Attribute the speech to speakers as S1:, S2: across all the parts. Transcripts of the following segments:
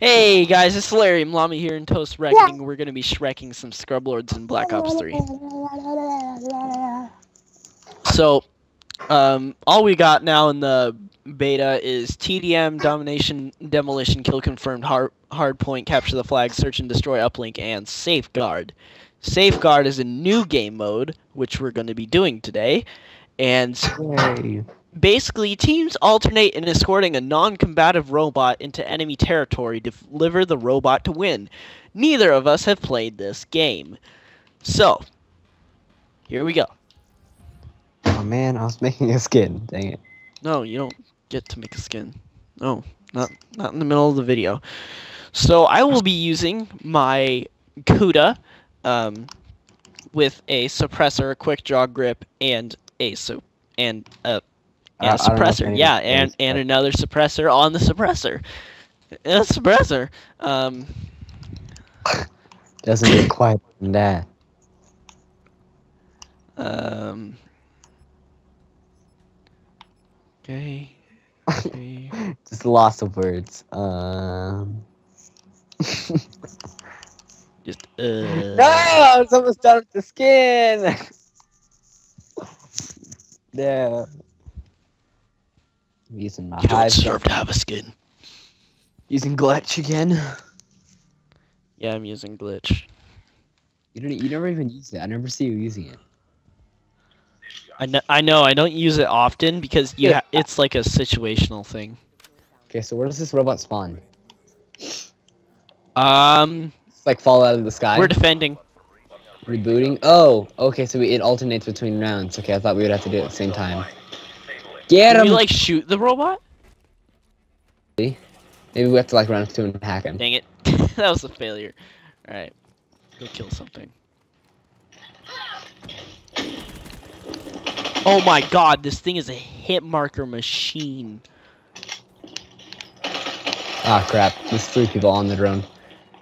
S1: Hey guys, it's Larry Mlami here in Toast Reckoning. We're gonna be shrekking some Scrub Lords in Black Ops 3. So, um, all we got now in the beta is TDM, Domination, Demolition, Kill Confirmed, hard, hard Point, Capture the Flag, Search and Destroy Uplink, and Safeguard. Safeguard is a new game mode, which we're going to be doing today. And
S2: Yay.
S1: Basically, teams alternate in escorting a non combative robot into enemy territory to deliver the robot to win. Neither of us have played this game. So, here we go.
S2: Oh man, I was making a skin. Dang it.
S1: No, you don't get to make a skin. No, not not in the middle of the video. So I will be using my Kuda um, with a suppressor, a quick draw grip, and a so and a, and
S2: I-
S1: a
S2: I don't know if
S1: suppressor. Yeah, and and another suppressor on the suppressor. A suppressor. Um,
S2: Doesn't get quiet than that.
S1: um. Okay. okay.
S2: Just lots of words. Um.
S1: Just uh.
S2: no, it's almost done with the skin. yeah. I'm using my
S1: You don't deserve to have a skin.
S2: Using glitch again.
S1: Yeah, I'm using glitch.
S2: You don't. You never even use it. I never see you using it.
S1: I know, I know. I don't use it often because you
S2: Yeah.
S1: ha- it's like a situational thing.
S2: Okay, so where does this robot spawn?
S1: Um,
S2: It's like fall out of the sky.
S1: we're defending.
S2: Rebooting? Oh, okay, so we it alternates between rounds. Okay, I thought we would have to do it at the same time. Get
S1: Can
S2: him!
S1: we like shoot the robot?
S2: Maybe we have to like run up to him and hack him.
S1: Dang it, that was a failure. All right, go kill something. Oh my God, this thing is a hit marker machine.
S2: Ah, crap. There's three people on the drone.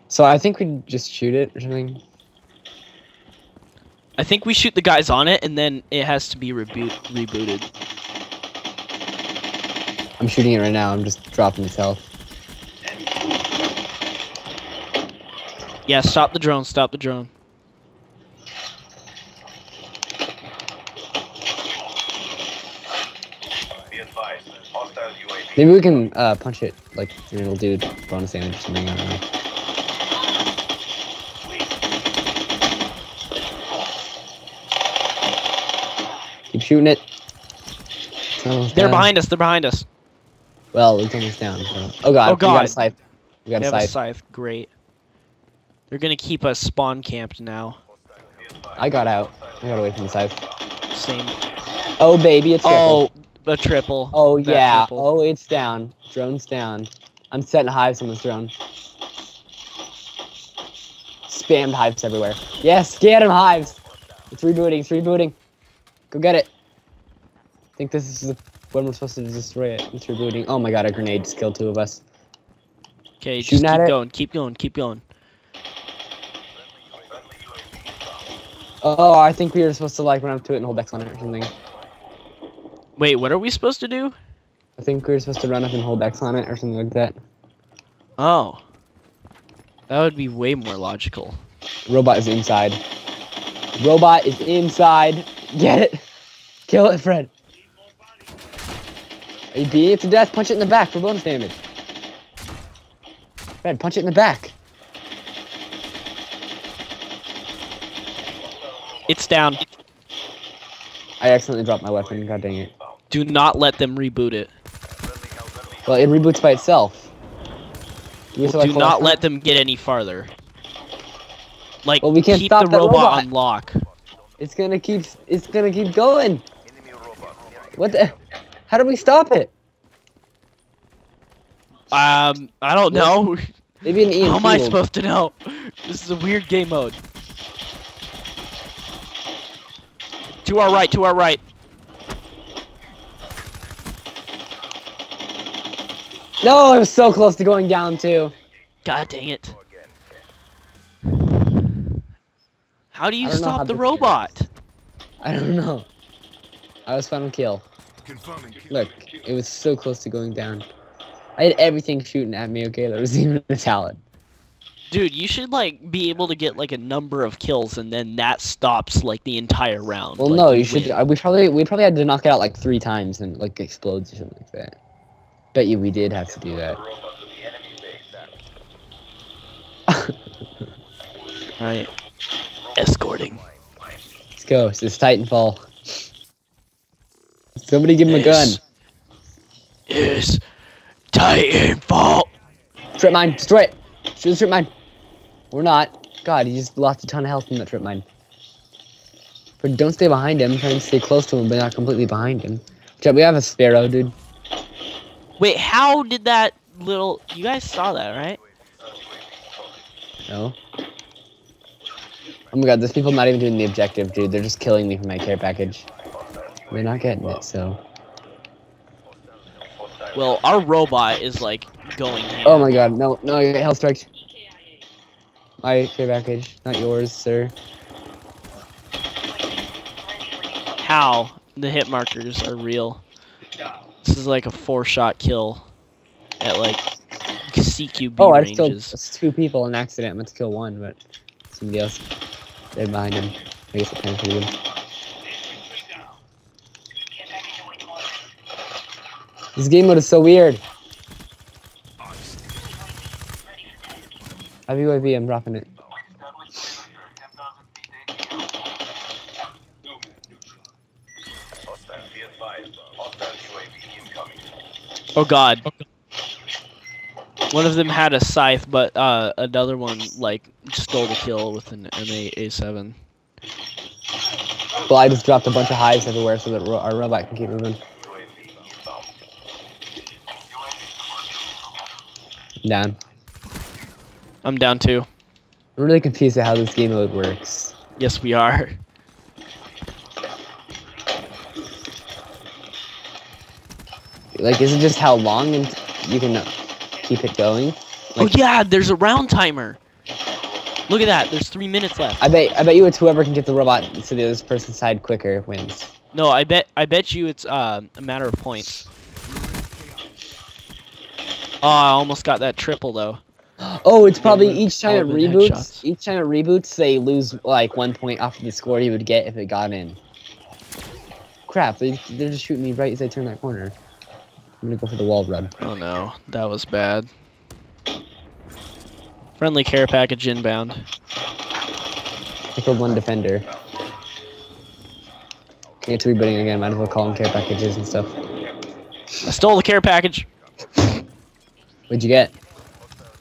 S2: So I think we just shoot it or something.
S1: I think we shoot the guys on it, and then it has to be reboot rebooted.
S2: I'm shooting it right now. I'm just dropping its health.
S1: Yeah, stop the drone. Stop the drone.
S3: Be advised, hostile UAV.
S2: Maybe we can uh, punch it like and it'll do bonus damage or something. I don't know. Keep shooting it. It's almost
S1: They're behind us. They're behind us.
S2: Well, it's almost down. so- Oh god.
S1: Oh, god.
S2: We got a scythe. We got
S1: They
S2: a
S1: have a
S2: scythe.
S1: scythe. Great. They're gonna keep us spawn camped now.
S2: I got out. I got away from the scythe.
S1: Same.
S2: Oh baby, it's triple.
S1: Oh, a triple.
S2: Oh
S1: That
S2: yeah.
S1: triple.
S2: Oh, it's down. Drone's down. I'm setting hives on this drone. Spammed hives everywhere. Yes, get him hives. It's rebooting. It's rebooting. Go get it. I think this is the, when we're supposed to destroy it. It's rebooting. Oh my god, a grenade just killed two of us.
S1: Okay, just keep
S2: it.
S1: going. Keep going. Keep going.
S2: Oh, I think we were supposed to like run up to it and hold X on it or something.
S1: Wait, what are we supposed to do?
S2: I think we were supposed to run up and hold X on it or something like that.
S1: Oh, that would be way more logical.
S2: Robot is inside. Robot is inside. Get it. Kill it, Fred. You beating it to death? Punch it in the back for bonus damage. Fred, punch it in the back.
S1: It's down.
S2: I accidentally dropped my weapon. God dang it.
S1: Do not let them reboot it.
S2: Well, it reboots by itself. Do, we like,
S1: Do not let them get any farther. Like,
S2: Well, we can't
S1: keep
S2: stop
S1: the robot,
S2: robot.
S1: on lock.
S2: It's gonna keep. It's gonna keep going. What the? How do we stop it?
S1: Um, I don't know.
S2: Maybe an EMP.
S1: How am I supposed to know? This is a weird game mode. To our right, to our right.
S2: No, I was so close to going down too.
S1: God dang it. How do you
S2: I don't know how
S1: stop the robot?
S2: I don't know. I was final kill.
S3: Confirming.
S2: Look, it was so close to going down. I had everything shooting at me. Okay, there was even a Talon.
S1: Dude, you should like be able to get like a number of kills, and then that stops like the entire round.
S2: Well,
S1: like,
S2: no, you should.
S1: win.
S2: uh, We probably we probably had to knock it out like three times and like explodes or something like that. Bet you we did have to do that.
S3: Robot to the enemy base.
S1: Right. Escorting.
S2: Let's go. It's This is Titanfall. Somebody give him a gun.
S1: Is Titanfall.
S2: Trip mine. Destroy it. Shoot the trip mine. We're not. God, he just lost a ton of health from that trip mine. But don't stay behind him. Try and stay close to him, but not completely behind him. Check, we have a sparrow, dude.
S1: Wait, how did that little? You guys saw that, right?
S2: No. Oh my god, there's people not even doing the objective, dude. They're just killing me for my care package. We're not getting it, so.
S1: Well, our robot is like going. ham.
S2: Oh my god, no, no, I got health strikes. My care package, not yours, sir.
S1: How the hit markers are real. This is like a four-shot kill at like CQB
S2: Oh, I killed
S1: ranges.
S2: two people in accident. I meant to kill one, but somebody else dead behind him. I guess I can't kill him. This game mode is so weird. I have UAV, I'm dropping it.
S3: Hostile, be advised. Hostile UAV incoming.
S1: Oh God. One of them had a scythe, but uh, another one like stole the kill with an M8A7.
S2: Well, I just dropped a bunch of hives everywhere so that ro- our robot can keep moving.
S3: UAV inbound.
S2: Down.
S1: I'm down too.
S2: I'm really confused at how this game mode works.
S1: Yes, we are.
S2: Like, is it just how long and you can keep it going?
S1: oh
S2: Like-
S1: yeah, there's a round timer. Look at that. There's three minutes left.
S2: I bet I bet you it's whoever can get the robot to the other person's side quicker wins.
S1: No, I bet I bet you it's uh, a matter of points. Oh, I almost got that triple though.
S2: Oh, it's probably each time it reboots.
S1: headshots.
S2: Each time it reboots, they lose like one point off of the score you would get if it got in. Crap! They they're just shooting me right as I turn that corner. I'm gonna go for the wall run.
S1: Oh no, that was bad. Friendly care package inbound.
S2: I killed one defender. It's rebooting again. Might as well call them care packages and stuff.
S1: I stole the care package.
S2: What'd you get?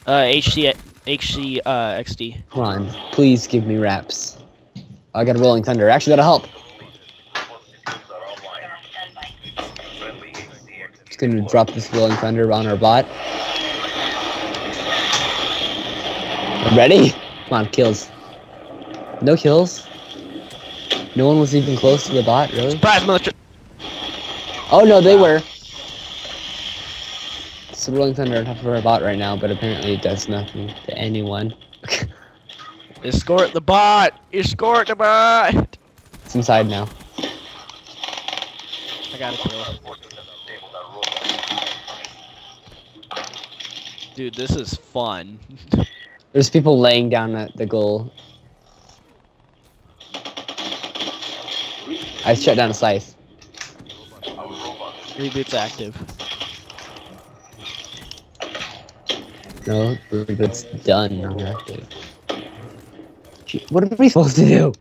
S1: Uh, HC HC uh XD.
S2: Come on, please give me wraps. I got a rolling thunder. Actually, that'll help.
S3: Systems are online. Friendly HCX.
S2: Just gonna drop this rolling thunder on our bot. Ready? Come on, kills. No kills. No one was even close to the bot, really?
S1: Surprise, mother.
S2: Oh no, they were. It's a rolling thunder on top of our bot right now, but apparently it does nothing to anyone.
S1: Escort the bot. Escort the bot.
S2: it's inside now.
S1: I got a kill.
S3: Forces have disabled our robot.
S1: Dude, this is fun.
S2: There's people laying down at the goal. I shut down a scythe.
S3: Our robot is
S1: Reboot's active.
S2: No, but it's done. not active. Gee, What are we supposed to do?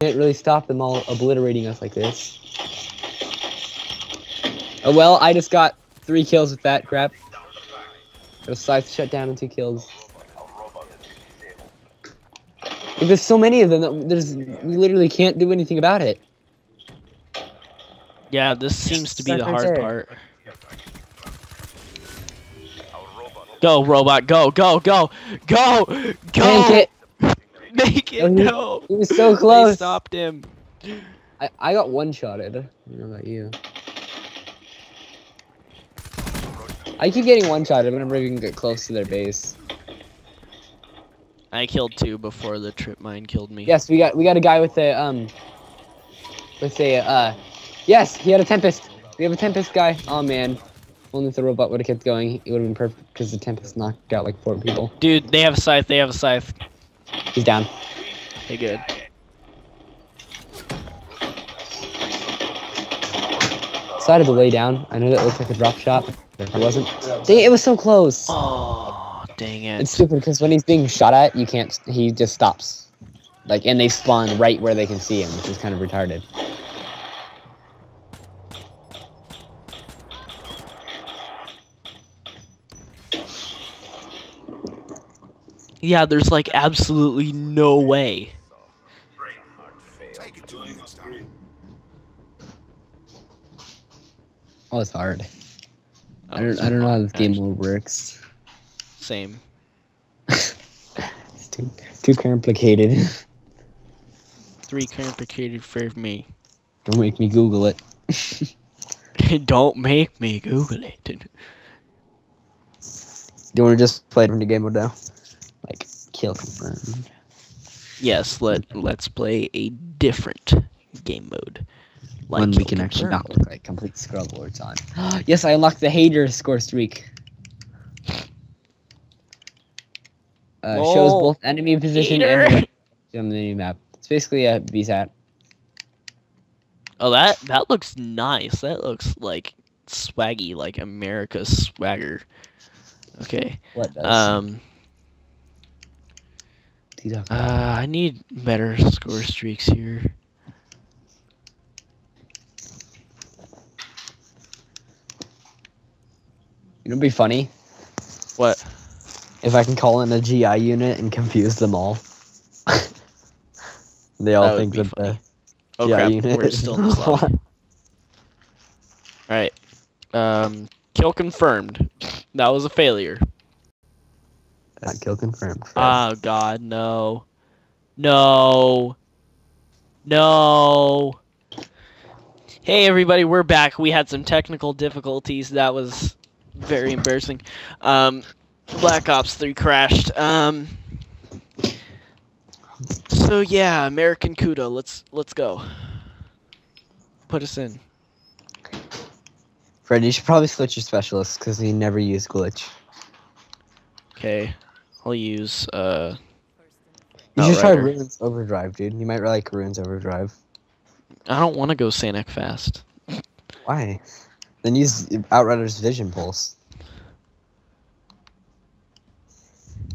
S2: Can't really stop them all obliterating us like this. Oh well, I just got three kills with that crap. Got a scythe shut down and two kills.
S3: our robot is disabled.
S2: Like, there's so many of them that there's we literally can't do anything about it.
S1: Yeah, this seems to be the hard
S2: turd.
S1: part. Go, robot. Go, go, go, go, go.
S2: Tank it.
S1: Make it.
S2: Oh, he-
S1: No.
S2: He was so close.
S1: They stopped him.
S2: I, I got one shotted. I don't know about you. I keep getting one shotted whenever I can get close to their base.
S1: I killed two before the trip mine killed me.
S2: Yes, we got we got a guy with a um with a uh yes, he had a tempest. We have a tempest guy. Oh man. Only if the robot would have kept going, it would have been perfect because the Tempest knocked out like four people.
S1: Dude, they have a scythe. They have a scythe.
S2: He's down.
S1: Hey, good.
S2: Decided to lay down. I know that looked like a drop shot, but it wasn't. Dang, it, it was so close.
S1: Oh, dang it.
S2: It's stupid because when he's being shot at, you can't. He just stops. Like, and they spawn right where they can see him, which is kind of retarded.
S1: Yeah, there's like absolutely no way.
S3: Take it to next time.
S2: Oh, it's hard. Oh, I don't. I don't know how this game mode works.
S1: Same.
S2: It's too too complicated.
S1: Three complicated for me.
S2: Don't make me Google it.
S1: Don't make me Google it.
S2: Do you want to just play it from the game mode now? Like, kill confirmed.
S1: Yes, let let's play a different game mode.
S2: One we can actually not
S1: Confirmed.
S2: look like complete Scrub Lords on. yes, I unlocked the HATR score streak. Uh, shows
S1: Oh,
S2: both enemy position
S1: HATR.
S2: and on the new map. It's basically a VSAT.
S1: Oh, that that looks nice. That looks like swaggy, like America's swagger. Okay.
S2: What does?
S1: Um.
S2: These are-
S1: Uh, I need better score streaks here.
S2: you know, it'd be funny
S1: What?
S2: if I can call in a GI unit and confuse them all. they all
S1: That
S2: think
S1: be
S2: that the.
S1: Oh
S2: GI
S1: crap!
S2: unit
S1: We're
S2: is
S1: still in the slot. All right. Um, kill confirmed. That was a failure.
S2: Not kill confirmed.
S1: Oh God, no, no, no. Hey everybody, we're back. We had some technical difficulties. That was very embarrassing. Um, Black Ops 3 crashed. Um, so yeah, American Cuda. Let's let's go. Put us in.
S2: Fred, you should probably switch your specialist because you never use glitch.
S1: Okay, I'll use uh.
S2: You should try. Ruin's Overdrive, dude. You might like Ruin's Overdrive.
S1: I don't want to go Sanic fast.
S2: Why? Then use Outrider's Vision Pulse.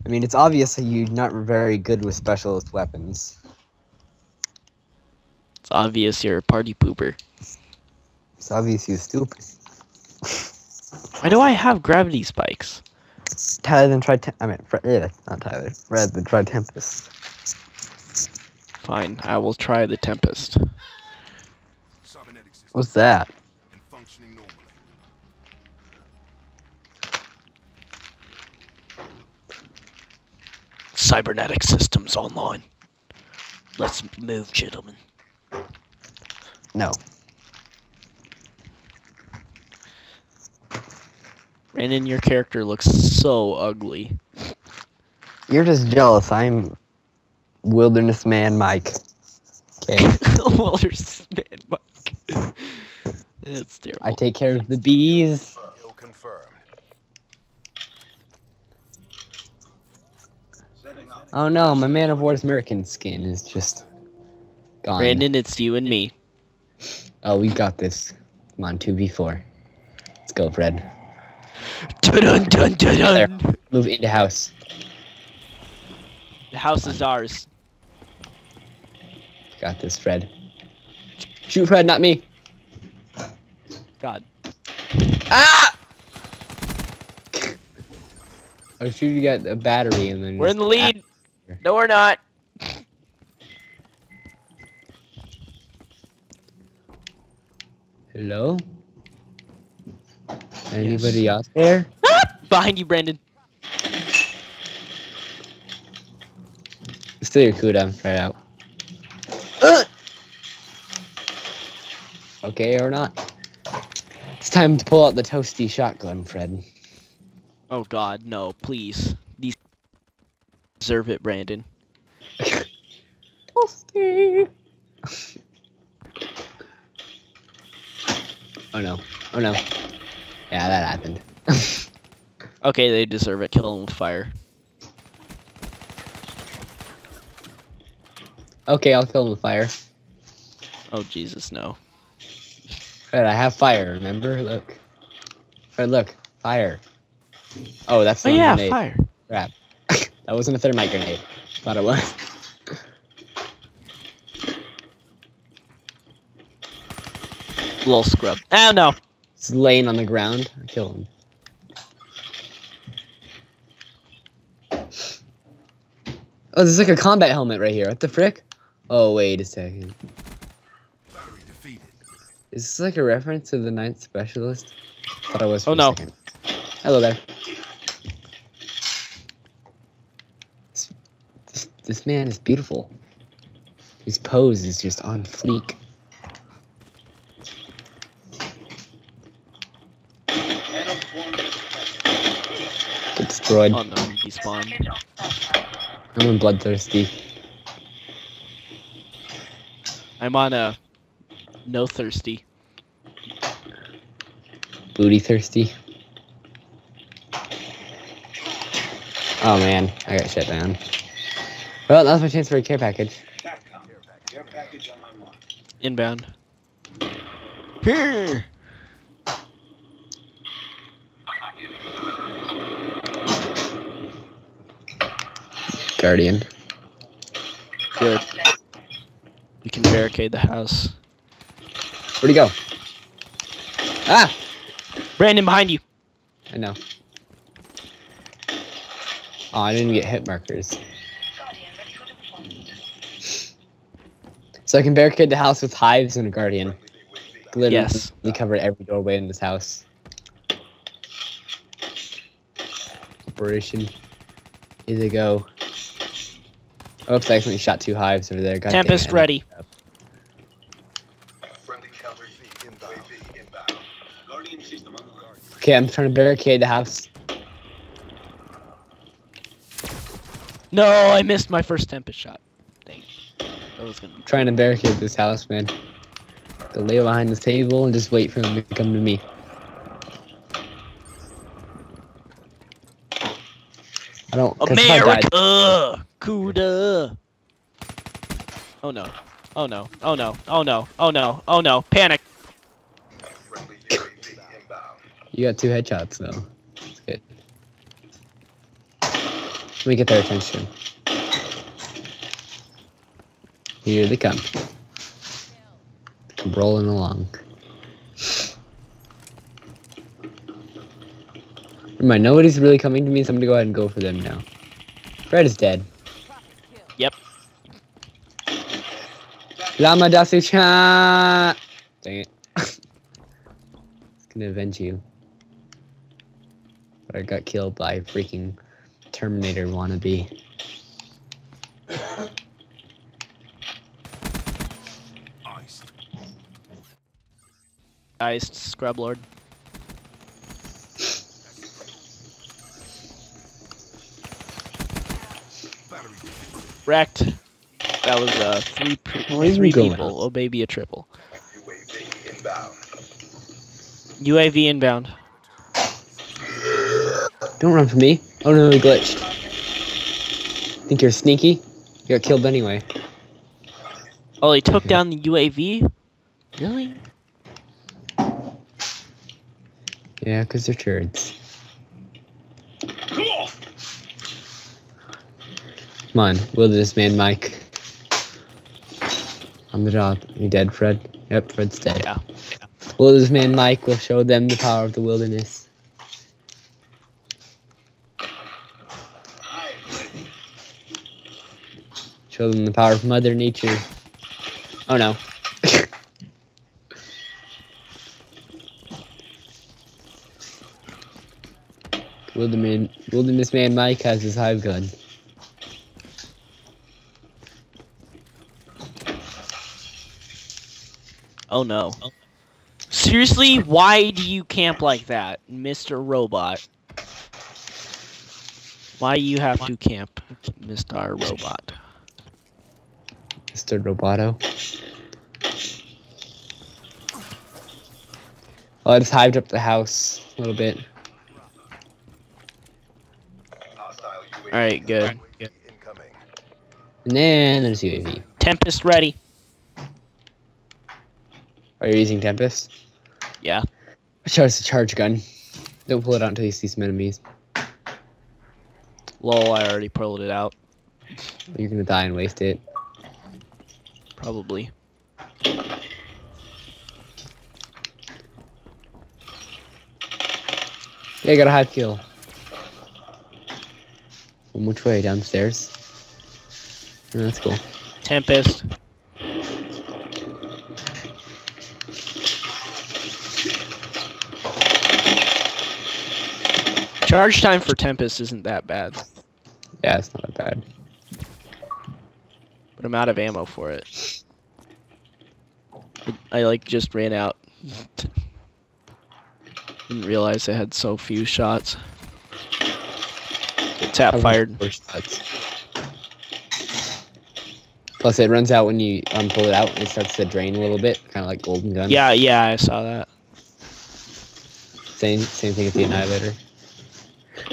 S2: I mean, it's obvious that you're not very good with specialist weapons.
S1: It's obvious you're a party pooper.
S2: It's obvious you're stupid.
S1: Why do I have gravity spikes?
S2: Tyler, then try. Tem- I mean, Fred, yeah, not Tyler. Fred, then try Tempest.
S1: Fine, I will try the Tempest.
S2: What's that?
S3: and functioning normally.
S1: Cybernetic systems online. Let's move, gentlemen.
S2: No.
S1: Brandon, your character looks so ugly.
S2: You're just jealous. I'm Wilderness Man Mike. Okay.
S1: there's man, Mike. That's terrible.
S2: I take care of the bees.
S3: Confirmed.
S2: Oh no, my Man-O-War's American skin is just gone.
S1: Brandon, it's you and me.
S2: Oh, we got this. Come on, 2v4. Let's go, Fred.
S1: Dun dun dun
S2: There.
S1: dun.
S2: Move into house.
S1: The house is ours.
S2: Got this, Fred. Shoot, Fred, not me.
S1: God.
S2: Ah! I was shooting at a battery and then.
S1: We're in the lead. No, we're not.
S2: Hello? Anybody out there?
S1: Behind you, Brandon.
S2: Still your cooldown, right out. Okay or not? It's time to pull out the toasty shotgun, Fred.
S1: Oh God, no! Please, these deserve it, Brandon.
S2: Toasty. oh no! Oh no! Yeah, that happened.
S1: Okay, they deserve it. Kill them with fire.
S2: okay, I'll kill them with fire.
S1: Oh Jesus, no.
S2: Fred, I have fire. Remember? Look. Fred, look. Fire. Oh, that's
S1: Oh
S2: not a
S1: yeah,
S2: grenade.
S1: fire.
S2: Crap. that wasn't a thermite grenade. Thought it was.
S1: Little scrub. Ah no.
S2: It's laying on the ground. I kill him. Oh, there's like a combat helmet right here. What the frick? Oh, wait a second. Is this like a reference to the Ninth Specialist? Thought I was.
S1: Oh, no.
S2: Hello there. This, this, this man is beautiful. His pose is just on fleek. Get destroyed.
S1: Oh no, he spawned.
S2: I'm on bloodthirsty.
S1: I'm on a no thirsty.
S2: Booty thirsty. Oh man, I got shut down. Well, that was my chance for a care package.
S3: Capcom. Care package on my mark.
S1: Inbound. Here.
S2: Guardian.
S1: Good. You can barricade the house.
S2: Where'd he go? Ah!
S1: Brandon behind you.
S2: I know. Oh, I didn't get hit markers. So I can barricade the house with hives and a guardian. Literally
S1: Yes.
S2: cover every doorway in this house. Operation. Here they go. Oh, Oops, I accidentally shot two hives over there. God
S1: Tempest ready.
S3: Friendly cover V inbound. UAV inbound. Guardian system on alert.
S2: Okay, I'm trying to barricade the house.
S1: No, I missed my first Tempest shot. Dang. That was gonna
S2: trying to barricade this house, man. Go lay behind this table and just wait for them to come to me. I don't.
S1: America. Cuda. Oh no. Oh no. Oh no. Oh no. Oh no. Oh no. Panic.
S2: You got two headshots though. That's good. Let me get their attention. Here they come. Come rolling along. Remember, nobody's really coming to me, so I'm gonna go ahead and go for them now. Fred is dead.
S1: Yep.
S2: Lama Dasu-chan! Dang it. it's gonna avenge you. But I got killed by freaking Terminator wannabe.
S3: Iced.
S1: Iced Scrub Lord. Wrecked. That was uh three p-
S2: Where are
S1: three people. Oh baby, a triple.
S3: UAV inbound.
S1: UAV inbound.
S2: Don't run from me. Oh no, we glitched. Think you're sneaky? You got killed anyway.
S1: Oh, he took down the UAV. Really?
S2: Yeah, because they're turds. Come on, wilderness man Mike. On the job. You dead, Fred? Yep, Fred's dead.
S1: Yeah.
S2: this man Mike will show them the power of the wilderness. Show them the power of Mother Nature. Oh no. Wilderness man Mike has his hive gun.
S1: Oh no. Seriously, why do you camp like that, Mr. Robot? Why do you have to camp, Mr. Robot?
S2: Mr. Roboto. Oh, I just hived up the house a little bit.
S3: Hostile UAV.
S1: All right, good.
S2: And then there's UAV.
S1: Tempest ready.
S2: Are you using Tempest?
S1: Yeah.
S2: I Charge the charge gun. Don't pull it out until you see some enemies.
S1: Lol, I already pulled it out.
S2: You're gonna die and waste it.
S1: Probably.
S2: Yeah, I got a hive kill. Um, which way? Downstairs? Oh, that's cool.
S1: Tempest. Charge time for Tempest isn't that bad,
S2: Yeah, it's not bad.
S1: but I'm out of ammo for it. I like just ran out. Didn't realize I had so few shots. Tap fired.
S2: Shots. Plus, it runs out when you um, pull it out and it starts to drain a little bit, kind of like Golden Gun.
S1: Yeah, yeah, I saw that.
S2: Same, same thing with the Annihilator.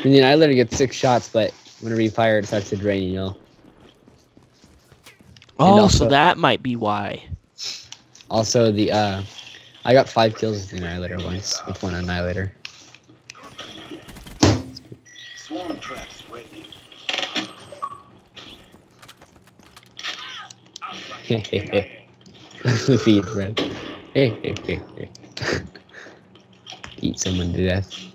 S2: And the Annihilator gets six shots, but whenever you fire it, starts to drain, you know.
S1: Oh,
S2: also-
S1: so that might be why.
S2: Also, the uh, I got five kills with the Annihilator once with one Annihilator.
S3: Swarm traps ready.
S2: the feed, Red. Hey, hey, hey, hey. Eat someone to death.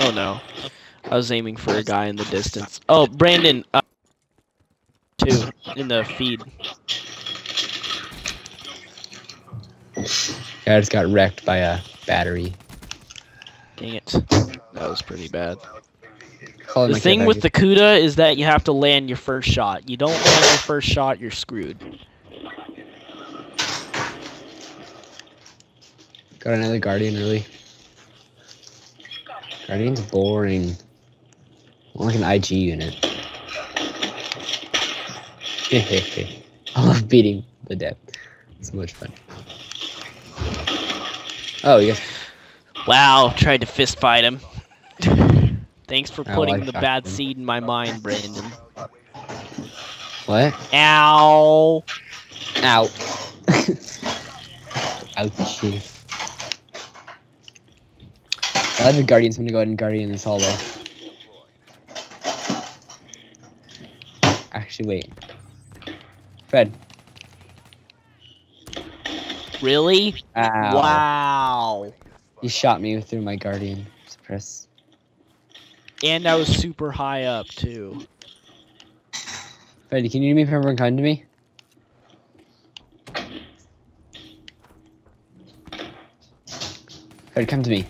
S1: Oh no. I was aiming for a guy in the distance. Oh, Brandon. Uh, two in the feed.
S2: Yeah, I just got wrecked by a battery.
S1: Dang it. That was pretty bad.
S2: Calling
S1: The thing with the Kuda is that you have to land your first shot. You don't land your first shot, you're screwed.
S2: Got another Guardian early. Guardian's boring. More like an IG unit. I love beating the death. So much fun. Oh, guys.
S1: Wow, tried to fist fight him. Thanks for putting
S2: I
S1: the bad
S2: him.
S1: seed in my mind, Brandon.
S2: What?
S1: Ow!
S2: Ow. Ouchie. I have the Guardians. I'm gonna go ahead and Guardian this hallway. Actually, wait. Fred.
S1: Really?
S2: Ow.
S1: Wow.
S2: You shot me through my Guardian. Suppress.
S1: And I was super high up, too.
S2: Fred, can you do me a favor and come to me? Fred, come to me.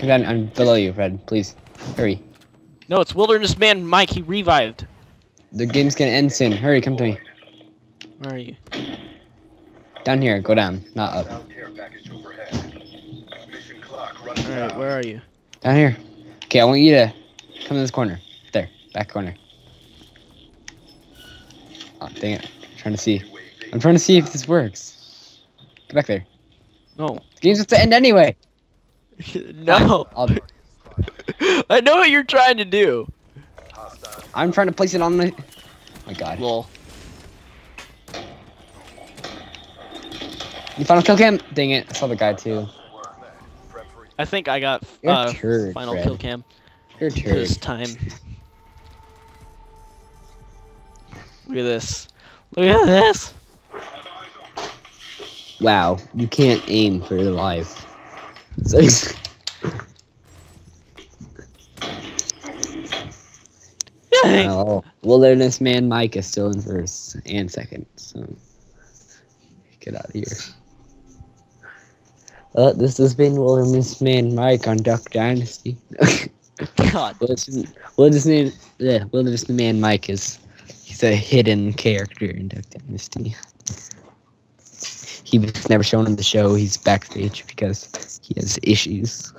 S2: Come down. I'm below you, Fred. Please. Hurry.
S1: No, it's Wilderness Man Mike. He revived.
S2: The game's gonna end soon. Hurry, come to me.
S1: Where are you?
S2: Down here, go down, not up.
S3: Out care package overhead. Mission clock running
S1: Alright, where are you?
S2: Down here. Okay, I want you to come in this corner. There, back corner. Oh, dang it. I'm trying to see. I'm trying to see if this works. Get back there.
S1: No.
S2: The game's supposed to end anyway.
S1: no.
S2: I'll,
S1: I know what you're trying to do.
S2: I'm trying to place it on the. Oh my god.
S1: Lol.
S2: You final kill cam? Dang it, I saw the guy too.
S1: I think I got
S2: You're
S1: uh,
S2: turd,
S1: final
S2: Fred.
S1: kill cam
S2: You're turd.
S1: this time. Look at this. Look at this.
S2: Wow, you can't aim for your life. So, well, Wilderness Man Mike is still in first and second, so get out of here. Uh, this has been Wilderness Man Mike on Duck Dynasty.
S1: God.
S2: Wilderness, Wilderness, Man, yeah, Wilderness Man Mike is he's a hidden character in Duck Dynasty. He was never shown in the show. He's backstage because he has issues.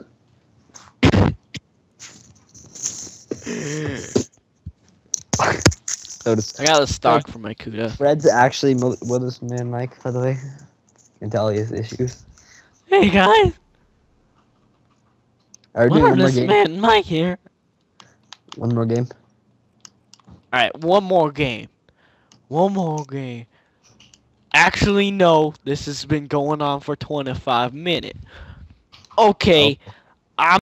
S2: So does
S1: I got a stock for my Kuda.
S2: Fred's actually mo- with us, man, Mike. By the way, can tell he has issues.
S1: Hey guys,
S2: Are we doing one more game?
S1: Man Mike here.
S2: One more game.
S1: All right, one more game. One more game. Actually, no. This has been going on for 25 minutes. Okay,